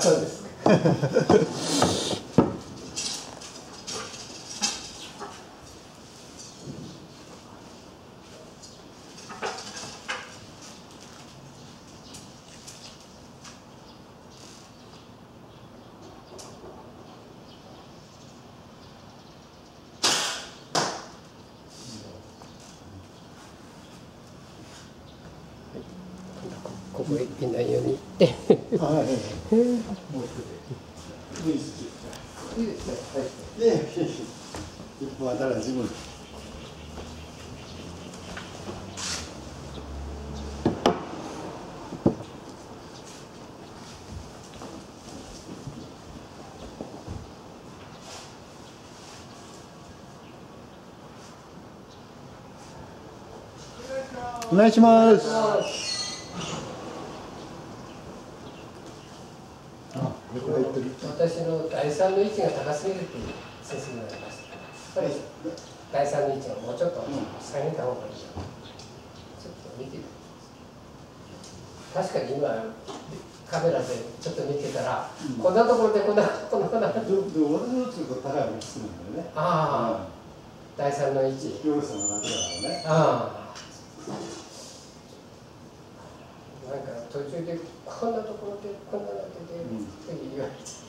そうですこへ行けないように行って。お願いします。あ、横入ってる。私の第三の位置が高すぎるっていう先生になりましたやっぱり第三の位置をもうちょっと下げた方がいいよちょっと見てみ確かに今カメラでちょっと見てたら、うんこんなところでこんなこんなこんなで、で、私のちょっと高いの作るんだよね。ああうん第三の位置ヨルさんが楽だからね。ああなんか途中でこんなところでこんななってて、うんって言われて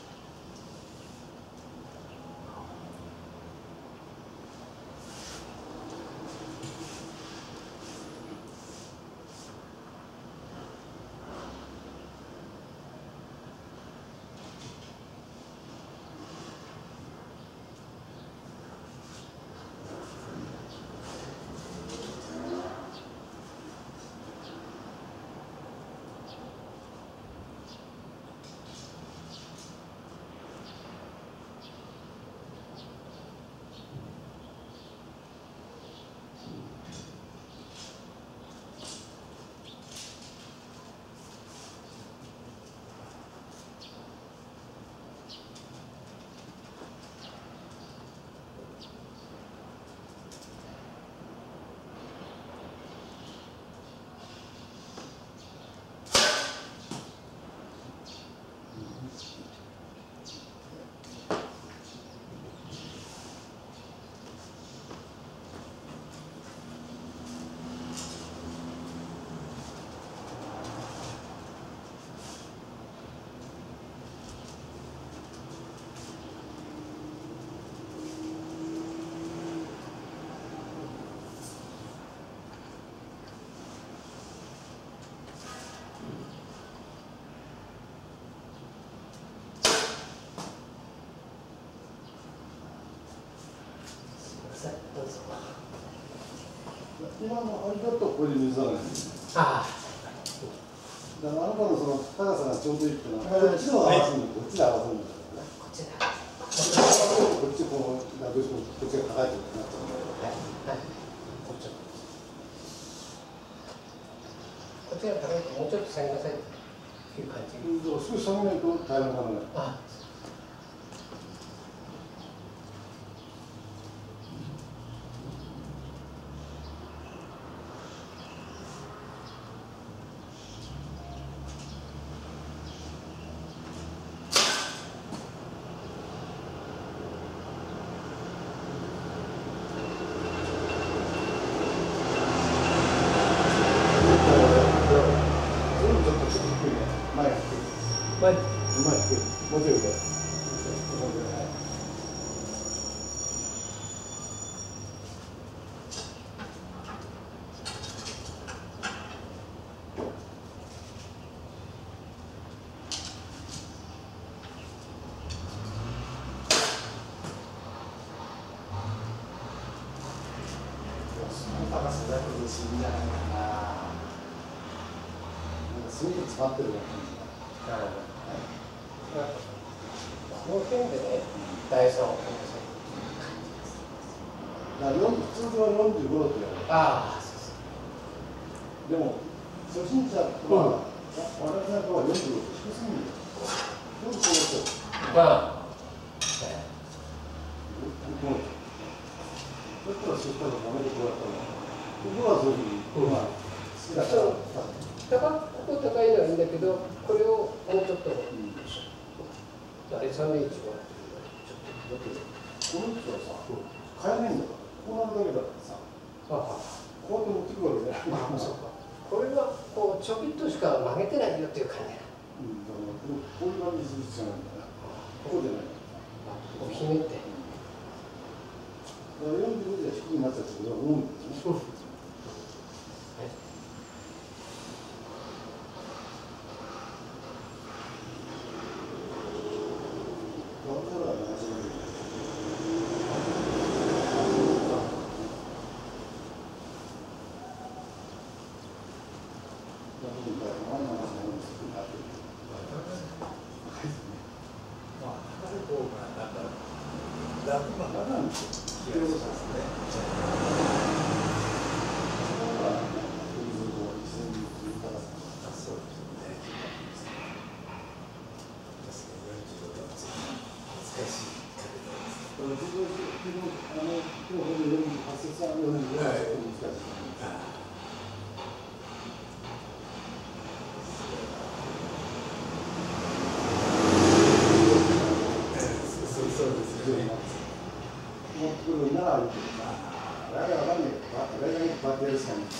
今のあれだとここで水がない。あだからあの子のその高さがちょうどい。い。ってのは、こっちの合わせるんだ、こっちで合わせるんだからね。こっちだこっちこう、どうしてもこっちが高い。となっちゃうんだよね。はい。こっちこっちが高い。ともうちょっと下げなさい。ってい。う感じうんだから少し下げない。と平らにならない。あ全部ちょっと低いね。前が低い。前前低い。もうちょい上。もうちょい上はいその高さだけで死んじゃない。かな。なんかすごく詰まってるような感じが。あこの辺でね第三をだから普通は45度って言われる。ああそうそうでも、初心者とは、うん私なんかは45度低すぎるよ。よくそうやって。まあうんだったらそしたらダメでこうやったのら、僕はそういうふうに、まあ、好きだから、高ここ高いのはいいん。だけどこれをもうちょっと第三の位置はちょっとだってこの人はさ変えないんだからこうなるだけだからさあこうやって持ってくるわけじゃない。そうかこれはこうちょびっとしか曲げてないよっていう感じだうん。だからこういう感じする必要ないんだよこうじゃないこうひねってだから45じゃ低くなっちゃって俺は思うん。だよねだからねその持ってくるならあるけどさ、誰かわかんないけど、誰がバッテリーしかないから。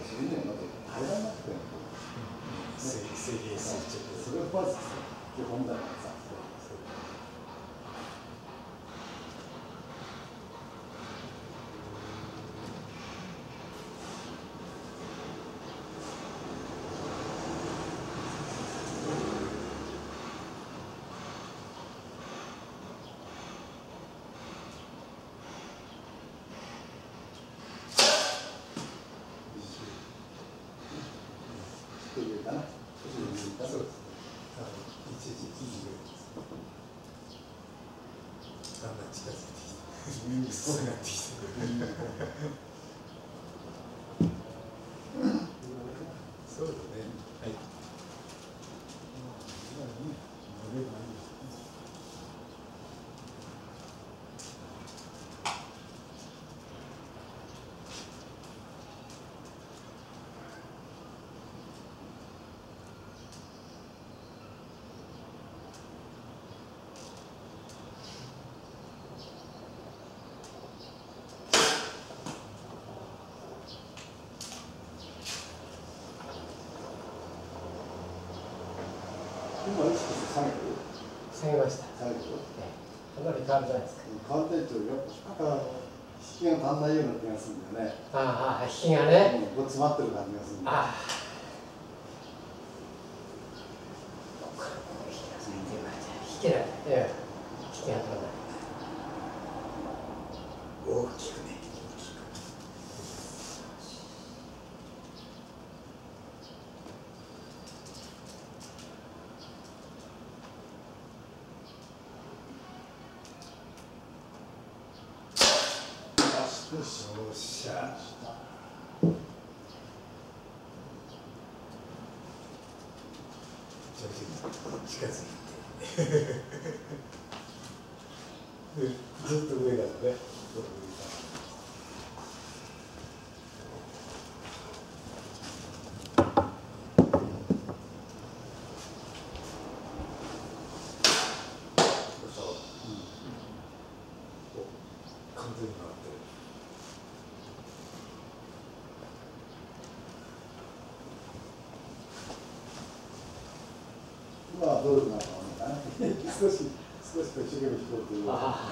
そういうのまだ入らなくても、それをまず基本だからさ。っていうかな。そうです。あの一時一時だんだん近づいてきて、うんきつくなってきて。そうだね。はい。今意識して下げてる下げました。下げてるあまりないですか？変わってるとやっぱ引きが足んないような気がするんだよね。ああ引きがね。うんこう詰まってる感じがするんだよ。ああ。引きなさい引けない。ええ。引ない大きくね。よし。よっしゃ。徐々に近づいて。ずっと上だよね。そう上だそう。お完全に回ってる。今はどういうふうなのかな。少し少し一生懸命引こうという。あ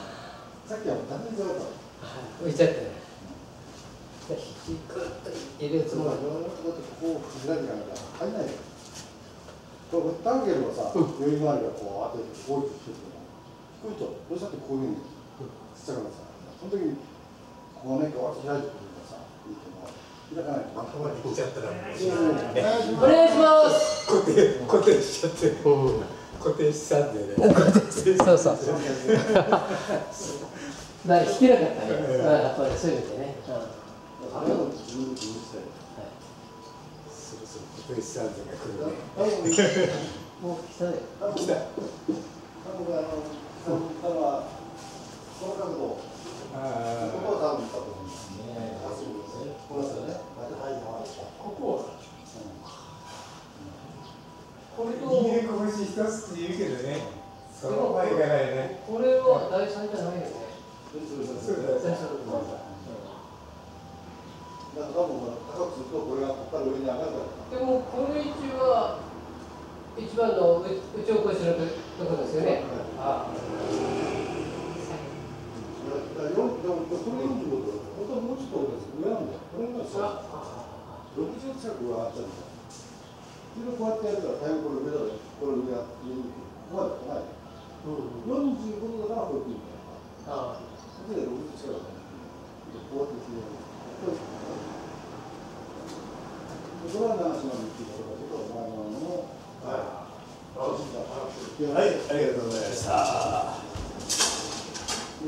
さっきはもう立てづらかった。あ浮いちゃってねで引きグッと入れるつもりこうやってこう開いていかなきゃ入んないよ。これ高ければさ、余裕があるからこう当ててこういうふうに低いとどうしたってこういうふうにちっちゃくなっちゃう。その時にこうねこうやって開いてくるからさいいと。まとまりきちゃったらお願いします固定固定しちゃって固定したんでね。そうそうそうだ引けなかったね、まあやっぱりそういう意味でね、あれを自分で自分したよ。そろそろ固定したんでが来るね。もう来たね来た。多分あの多分はこの角度あここは多分多分高すぎるですねここですよねはいはいはいこここれあと握り拳一つって言うけどねその前がないねこれは第三じゃないよねそうそうそうそうだよ第三だから多分高くするとこれがここから上に上がるからでもこの位置は一番の打ち起こしのところですよねああだから四でもこれ45度本当はもうちょっと上なんだよこれがさ60近くはあったんだよそれをこうやってやるから大変これ上だろこれ上や上にここまで来ない。うん45度だからこれ来るんだよああそれで60近くだねこうやって切れるこれこれは長島のってい。うことだけど前ののははい。はい。ありがとうござい。ました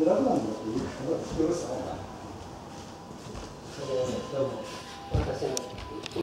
楽なんだってい。うからよろしくお願い。しますそれどうも